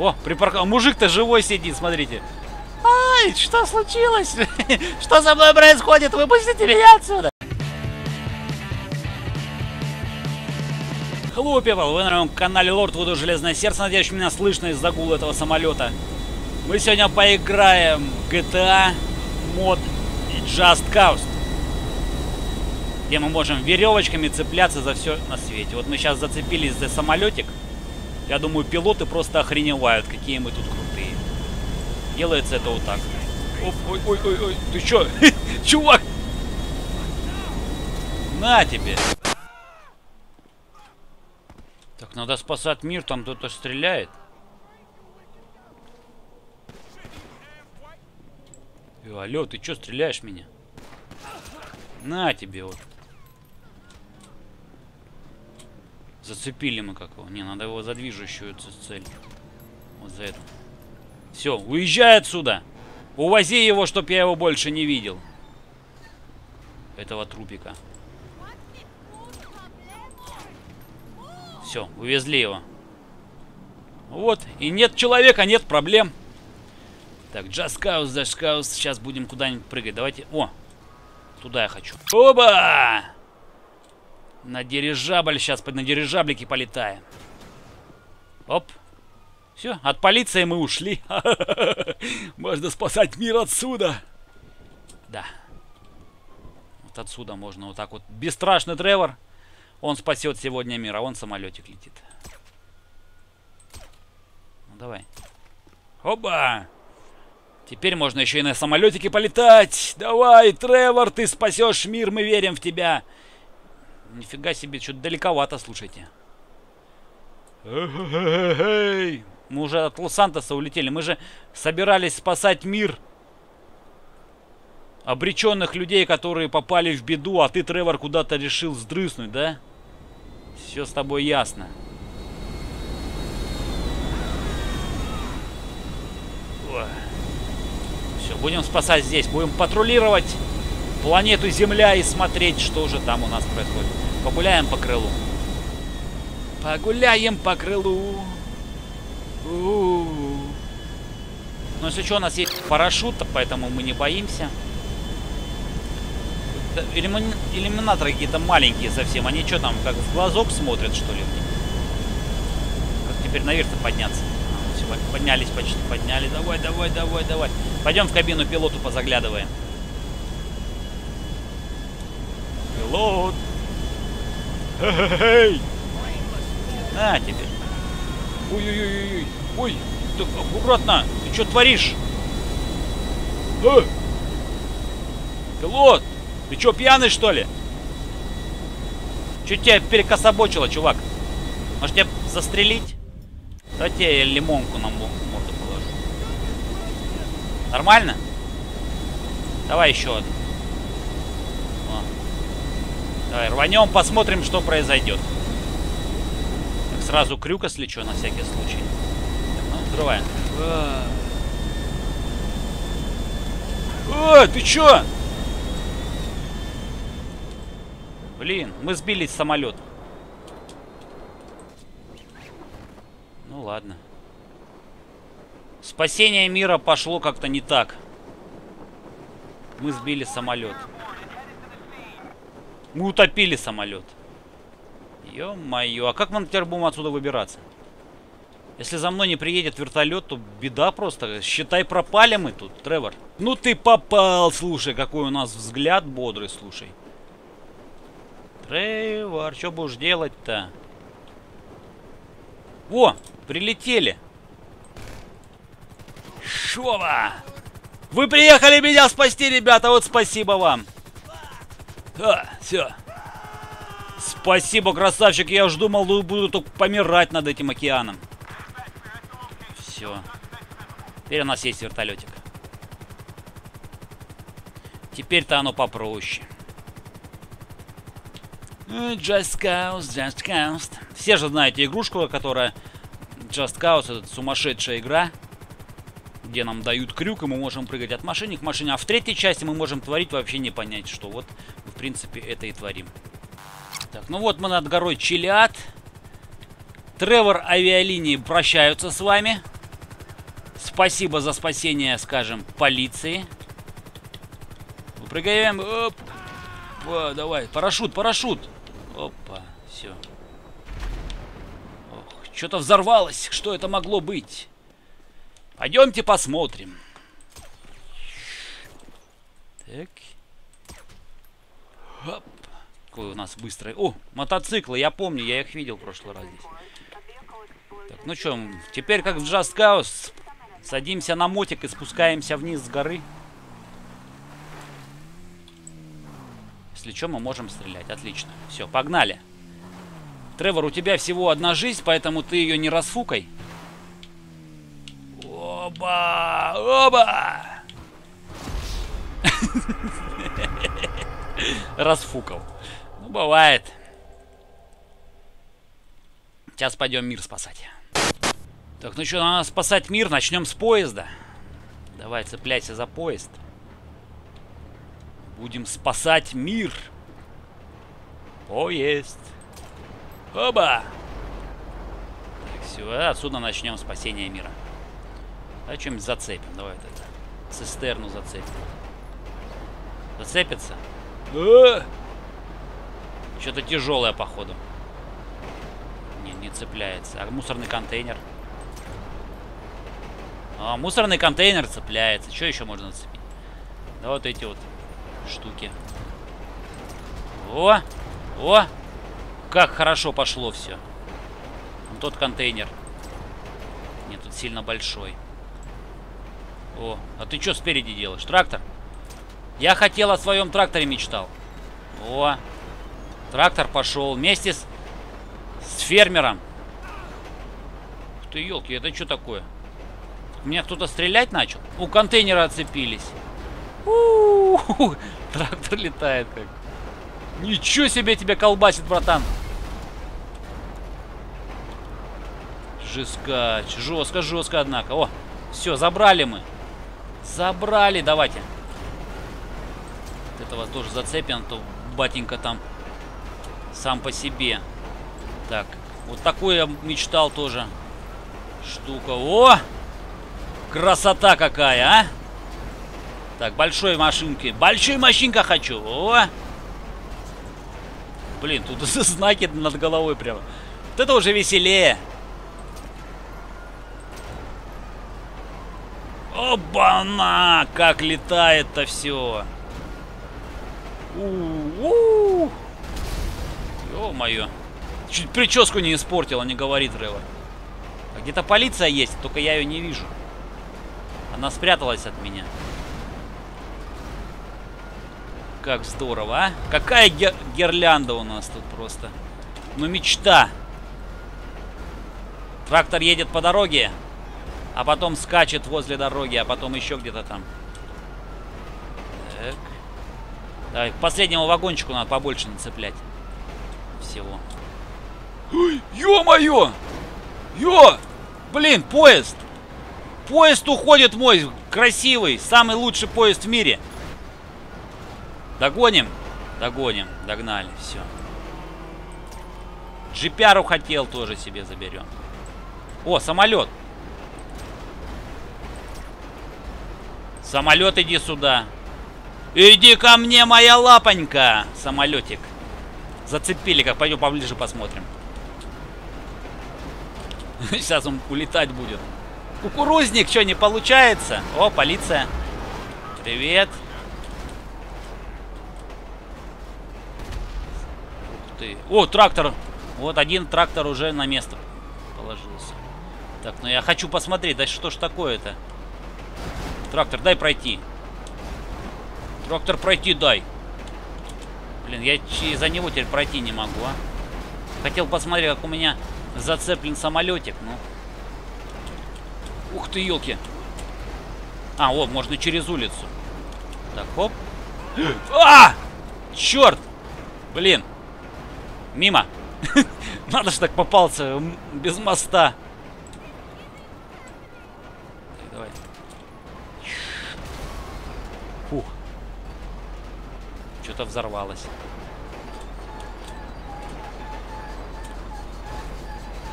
О, припарковал. Мужик-то живой сидит, смотрите. Ай, что случилось? Что со мной происходит? Выпустите меня отсюда! Hello, people! Вы на моем канале Лорд Вуду Железное Сердце. Надеюсь, меня слышно из-за гула этого самолета. Мы сегодня поиграем GTA мод Just Cause. Где мы можем веревочками цепляться за все на свете. Вот мы сейчас зацепились за самолетик. Я думаю, пилоты просто охреневают, какие мы тут крутые. Делается это вот так. Оп, ой, ой, ой, ой, ты чё? Чувак! На тебе! Так, надо спасать мир, там кто-то стреляет. Э, алло, ты чё стреляешь меня? На тебе вот. Зацепили мы какого. Не, надо его за движущую цель. Вот за это. Все, уезжай отсюда. Увози его, чтоб я его больше не видел. Этого трупика. Все, увезли его. Вот, и нет человека, нет проблем. Так, Джаскаус, Джаскаус, сейчас будем куда-нибудь прыгать. Давайте, о, туда я хочу. Оба! На дирижабль сейчас, на дирижаблике полетаем. Оп. Все, от полиции мы ушли. Можно спасать мир отсюда. Да. Вот отсюда можно вот так вот. Бесстрашный Тревор. Он спасет сегодня мир, а он самолетик летит. Ну давай. Оба! Теперь можно еще и на самолетике полетать. Давай, Тревор, ты спасешь мир, мы верим в тебя. Нифига себе, что-то далековато, слушайте. Мы уже от Лос-Сантоса улетели. Мы же собирались спасать мир. Обреченных людей, которые попали в беду, а ты, Тревор, куда-то решил сдрыснуть, да? Все с тобой ясно. Все, будем спасать здесь. Будем патрулировать планету Земля и смотреть, что же там у нас происходит. Погуляем по крылу. Погуляем по крылу. Ну, если что, у нас есть парашют, поэтому мы не боимся. Иллюминаторы какие-то маленькие совсем. Они что там, как в глазок смотрят, что ли? Как теперь наверх подняться? А, все, поднялись почти, подняли. Давай, давай, давай, давай. Пойдем в кабину пилоту позаглядываем. Пилот! Эй! На тебе! Ой-ой-ой-ой! Ой! Так, аккуратно! Ты что творишь? А! Пилот! Ты что, пьяный, что ли? Чуть тебя перекособочило, чувак? Может, тебя застрелить? Давайте я лимонку на морду положу. Нормально? Давай еще одну. Давай, рванем, посмотрим, что произойдет. Так, сразу крюка слечу на всякий случай. Ну, взрываем. О, ты чё? Блин, мы сбили самолет. Ну ладно. Спасение мира пошло как-то не так. Мы сбили самолет. Мы утопили самолет. Ё-моё, а как мы теперь будем отсюда выбираться? Если за мной не приедет вертолет, то беда просто. Считай, пропали мы тут, Тревор. Ну ты попал, слушай, какой у нас взгляд бодрый, слушай. Тревор, что будешь делать-то? О, прилетели. Шова! Вы приехали меня спасти, ребята, вот спасибо вам. А, все. Спасибо, красавчик. Я уж думал, буду только помирать над этим океаном. Все. Теперь у нас есть вертолетик. Теперь-то оно попроще. Just Cause, Just Cause. Все же знаете игрушку, которая Just Cause, это сумасшедшая игра где нам дают крюк, и мы можем прыгать от машины к машине. А в третьей части мы можем творить вообще не понять, что. Вот, принципе, это и творим. Так, ну вот мы над горой Чилиад. Тревор авиалинии прощаются с вами. Спасибо за спасение, скажем, полиции. Выпрыгаем. Оп. О, давай. Парашют, парашют. Опа. Все. Что-то взорвалось. Что это могло быть? Пойдемте посмотрим. Так. Оп. Какой у нас быстрый. О, мотоциклы, я помню, я их видел в прошлый раз здесь. Так, ну что, теперь как в Just Cause. Садимся на мотик и спускаемся вниз с горы. Если что, мы можем стрелять. Отлично. Все, погнали. Тревор, у тебя всего одна жизнь, поэтому ты ее не расфукай. Оба! Оба! Расфукал. Ну, бывает. Сейчас пойдем мир спасать. Так, ну что, надо спасать мир. Начнем с поезда. Давай, цепляйся за поезд. Будем спасать мир. Поезд. Оба! Так, все, отсюда начнем спасение мира. А чем-нибудь зацепим. Давай вот это. Цистерну зацепим. Зацепится? А! Что-то тяжелое, походу. Не, не цепляется. А мусорный контейнер? А, мусорный контейнер цепляется. Что еще можно зацепить? Да вот эти вот штуки. О! О! Как хорошо пошло все. Тот контейнер. Нет, тут сильно большой. О, а ты что спереди делаешь? Трактор? Я хотел о своем тракторе мечтал. О, трактор пошел вместе с, с фермером. Ух ты, елки, это что такое? У меня кто-то стрелять начал? У контейнера оцепились. У -у -у Трактор летает как. Ничего себе тебя колбасит, братан. Жестко, жестко, жестко, однако. О, все, забрали мы. Забрали, давайте. Вот этого тоже зацепим, а то батенька там сам по себе. Так, вот такой я мечтал тоже. Штука. О! Красота какая, а! Так, большой машинки. Большой машинка хочу. О! Блин, тут знаки над головой прямо. Вот это уже веселее. Оба-на! Как летает-то все. Ё-моё. Чуть прическу не испортила, не говорит Тревор. А где-то полиция есть, только я ее не вижу. Она спряталась от меня. Как здорово, а? Какая гер гирлянда у нас тут просто. Ну, мечта. Трактор едет по дороге, а потом скачет возле дороги, а потом еще где-то там. Так. Давай, к последнему вагончику надо побольше нацеплять. Всего. Ё-моё! Ё! Блин, поезд! Поезд уходит мой, красивый, самый лучший поезд в мире. Догоним? Догоним. Догнали. Все. Джипяру хотел, тоже себе заберем. О, самолет. Самолет, иди сюда. Иди ко мне, моя лапонька. Самолетик. Зацепили, как пойдем поближе посмотрим. Сейчас он улетать будет. Кукурузник, что, не получается? О, полиция. Привет. ты. О, трактор. Вот один трактор уже на место положился. Так, ну я хочу посмотреть, да что ж такое-то? Трактор, дай пройти. Трактор, пройти дай. Блин, я из-за него теперь пройти не могу, а. Хотел посмотреть, как у меня зацеплен самолетик, ну. Ух ты, елки. А, вот, можно через улицу. Так, хоп. А! Черт! Блин. Мимо. Надо ж так попался без моста. Так, давай. Фух. Что-то взорвалось.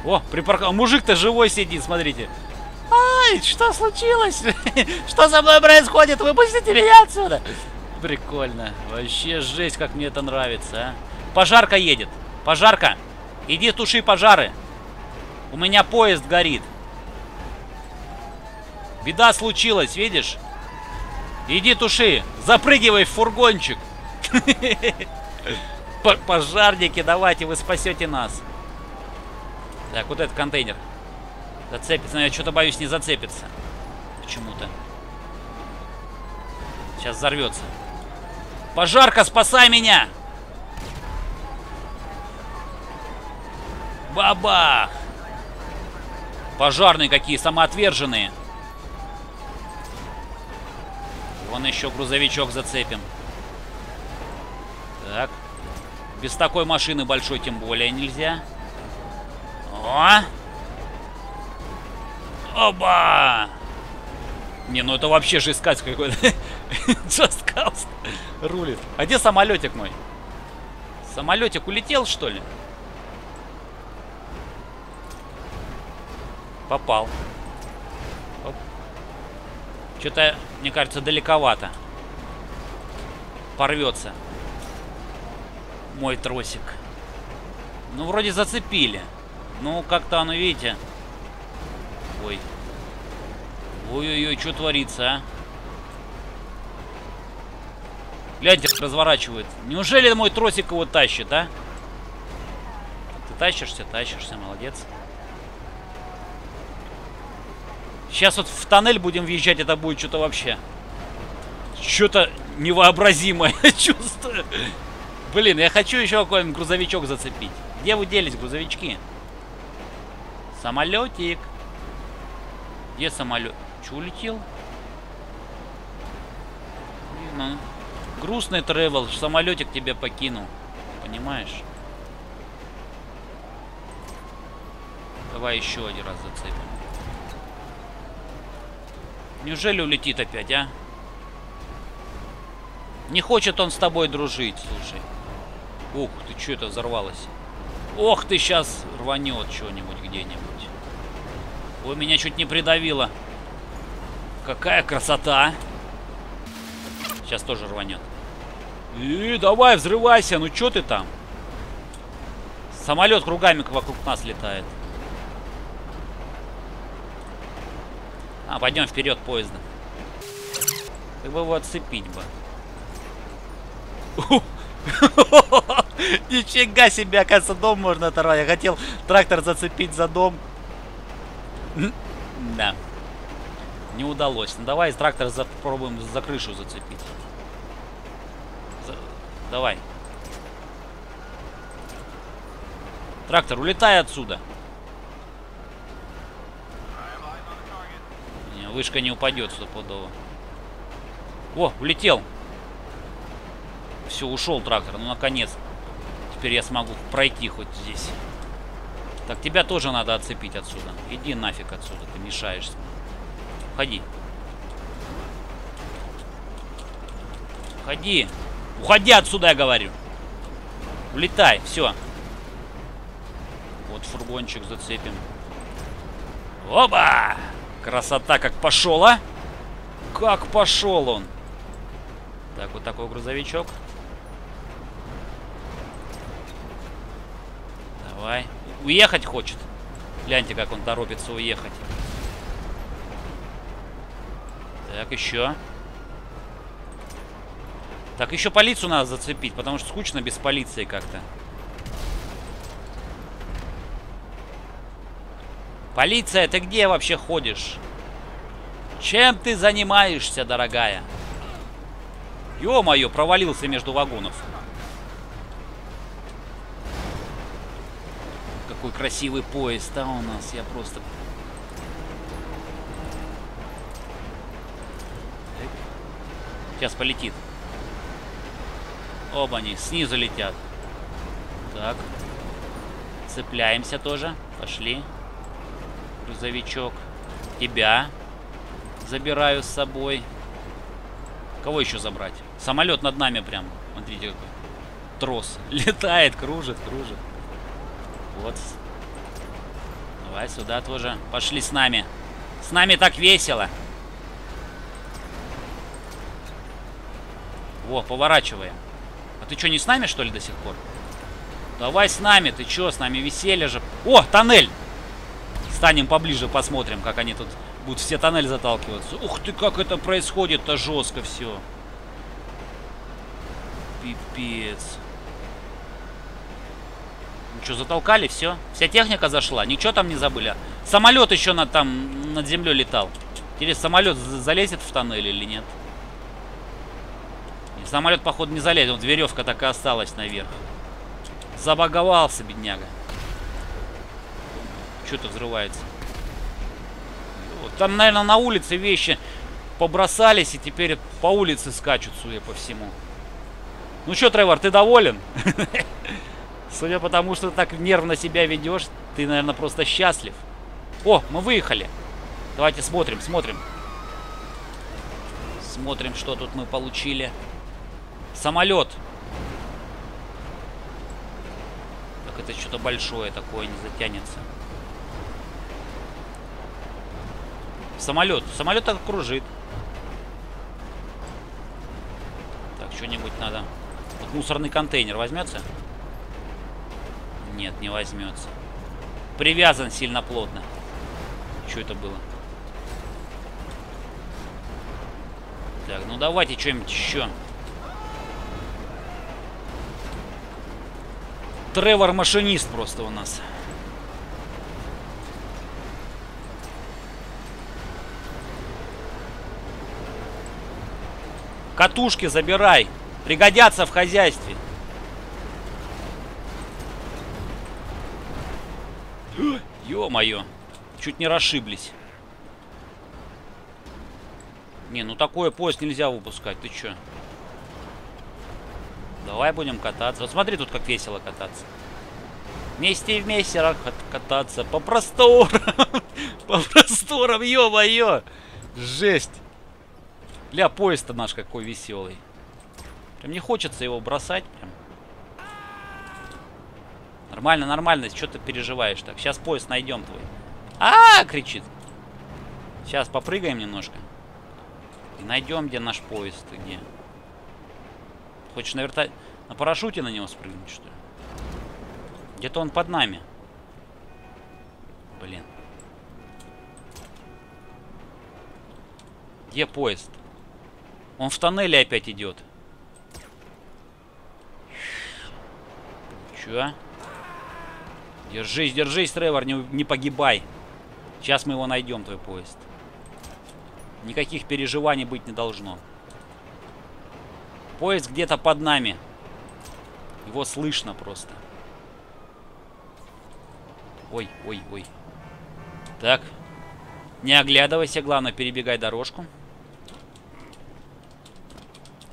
О, припарковал. Мужик-то живой сидит, смотрите. Ай, что случилось? Что со мной происходит? Выпустите меня отсюда! Прикольно. Вообще жесть, как мне это нравится, а. Пожарка едет. Пожарка. Иди туши пожары. У меня поезд горит. Беда случилась, видишь? Иди туши. Запрыгивай в фургончик. Пожарники, давайте, вы спасете нас. Так, вот этот контейнер. Зацепится, но я что-то боюсь не зацепится. Почему-то. Сейчас взорвется. Пожарка, спасай меня! Бабах! Пожарные какие, самоотверженные. Вон еще грузовичок зацепим. Так. Без такой машины большой тем более нельзя. О! Оба! Не, ну это вообще же искать какой-то. Just Cause рулит. А где самолетик мой? Самолетик улетел, что ли? Попал. Что-то, мне кажется, далековато. Порвется. Мой тросик. Ну, вроде зацепили. Ну, как-то оно, видите, Ой. Ой-ой-ой, что творится, а? Гляньте, разворачивает. Неужели мой тросик его тащит, а? Ты тащишься, тащишься, молодец. Сейчас вот в тоннель будем въезжать, это будет что-то вообще. Что-то невообразимое чувство. Блин, я хочу еще какой-нибудь грузовичок зацепить. Где вы делись, грузовички? Самолетик. Где самолет? Че улетел? Ну, грустный тревел, самолетик тебя покинул. Понимаешь? Давай еще один раз зацепим. Неужели улетит опять, а? Не хочет он с тобой дружить, слушай. Ух, ты что это взорвалось? Ох, ты сейчас рванет что-нибудь где-нибудь. Ой, меня чуть не придавило. Какая красота. Сейчас тоже рванет. И давай, взрывайся. Ну что ты там? Самолет кругами вокруг нас летает. А, пойдем вперед поезда. Как бы его отцепить бы. Нифига себе, оказывается, дом можно оторвать. Я хотел трактор зацепить за дом. Да. Не удалось. Ну давай трактор за, попробуем за крышу зацепить. За... Давай. Трактор, улетай отсюда. Не, вышка не упадет стопудово. О, улетел. Все, ушел трактор. Ну, наконец. Теперь я смогу пройти хоть здесь. Так, тебя тоже надо отцепить отсюда. Иди нафиг отсюда, ты мешаешься. Уходи. Уходи. Уходи отсюда, я говорю. Улетай, все. Вот фургончик зацепим. Оба! Красота, как пошел, а? Как пошел он. Так, вот такой грузовичок. Давай. Уехать хочет. Гляньте, как он торопится уехать. Так, еще. Так, еще полицию надо зацепить, потому что скучно без полиции как-то. Полиция, ты где вообще ходишь? Чем ты занимаешься, дорогая? Ё-моё, провалился между вагонов. Какой красивый поезд, а у нас. Я просто... Сейчас полетит. Оба они снизу летят. Так. Цепляемся тоже. Пошли. Грузовичок. Тебя забираю с собой. Кого еще забрать? Самолет над нами прям. Смотрите. Трос. Летает, кружит, кружит. Вот. Давай сюда тоже. Пошли с нами. С нами так весело. Во, поворачиваем. А ты что, не с нами, что ли, до сих пор? Давай с нами, ты что, с нами веселье же. О, тоннель! Станем поближе, посмотрим, как они тут будут все тоннель заталкиваться. Ух ты, как это происходит-то жестко все. Пипец. Ну что, затолкали, все? Вся техника зашла, ничего там не забыли. Самолет еще над, там над землей летал. Интересно, самолет залезет в тоннель или нет? Самолет, походу, не залезет. Вот веревка так и осталась наверх. Забаговался, бедняга. Что-то взрывается. Там, наверное, на улице вещи побросались и теперь по улице скачут, судя по всему. Ну что, Тревор, ты доволен? Судя по тому, что ты так нервно себя ведешь, ты, наверное, просто счастлив. О, мы выехали. Давайте смотрим, смотрим. Смотрим, что тут мы получили. Самолет. Так это что-то большое такое, не затянется. Самолет. Самолет кружит. Так, что-нибудь надо. Вот мусорный контейнер возьмется? Нет, не возьмется. Привязан сильно плотно. Что это было? Так, ну давайте что-нибудь еще. Тревор машинист просто у нас. Катушки забирай. Пригодятся в хозяйстве. Ё-моё. Чуть не расшиблись. Не, ну такое поезд нельзя выпускать. Ты чё? Давай будем кататься. Вот смотри, тут как весело кататься. Вместе и вместе кататься. По просторам. По просторам, ё-моё. Жесть. Ля, поезд-то наш какой веселый. Прям не хочется его бросать. Прям. Нормально, нормально. Что ты переживаешь так? Сейчас поезд найдем твой. А, -а, а кричит. Сейчас попрыгаем немножко. И найдем, где наш поезд. Где? Хочешь на верта... На парашюте на него спрыгнуть, что ли? Где-то он под нами. Блин. Где поезд? Он в тоннеле опять идет. Чё? Держись, держись, Тревор, не, не погибай. Сейчас мы его найдем, твой поезд. Никаких переживаний быть не должно. Поезд где-то под нами. Его слышно просто. Ой, ой, ой. Так. Не оглядывайся, главное, перебегай дорожку.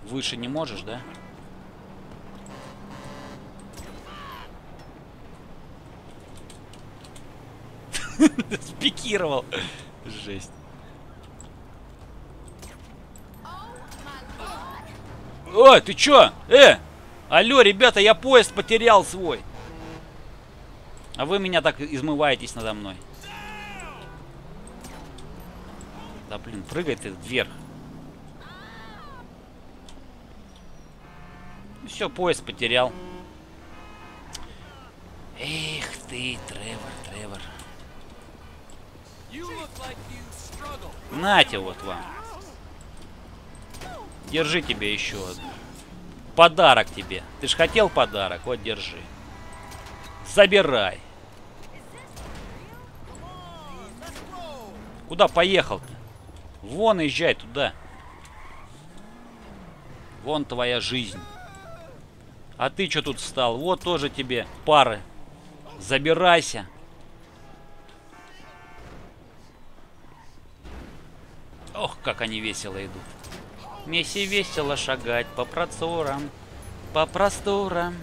Выше не можешь, да? Спикировал. Жесть. Ой, ты чё? Э! Алло, ребята, я поезд потерял свой. А вы меня так измываетесь надо мной. Да блин, прыгай ты вверх. Все, поезд потерял. Эх ты, Тревор, Тревор. Нате вот вам. Держи тебе еще одну. Подарок тебе. Ты ж хотел подарок? Вот, держи. Забирай. Куда поехал-то? Вон, езжай туда. Вон твоя жизнь. А ты что тут встал? Вот тоже тебе пары. Забирайся. Как они весело идут. Месси весело шагать по процорам, по просторам.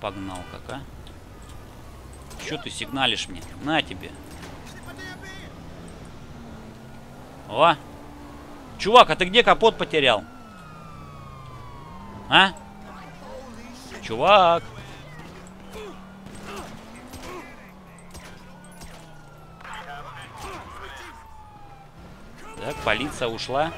Погнал как, а? Че ты сигналишь мне? На тебе. О! Чувак, а ты где капот потерял? А? Чувак! Полиция ушла.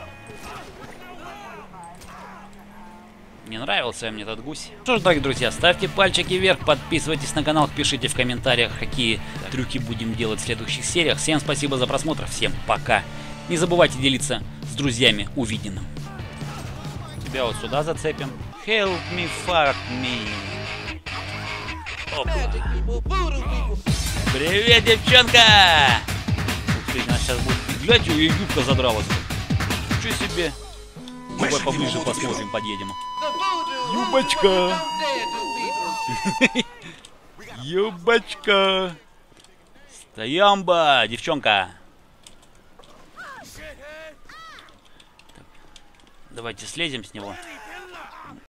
Не нравился мне этот гусь. Что ж, дорогие друзья, ставьте пальчики вверх, подписывайтесь на канал, пишите в комментариях, какие трюки будем делать в следующих сериях. Всем спасибо за просмотр, всем пока. Не забывайте делиться с друзьями увиденным. Тебя вот сюда зацепим. Help me, fuck me. Опа. Привет, девчонка! Ух ты, нас сейчас будет... Гляньте, у нее юбка задралась. Ничего себе. Давай поближе посмотрим, подъедем. Юбочка! Юбочка! Стоямба, девчонка! Давайте слезем с него.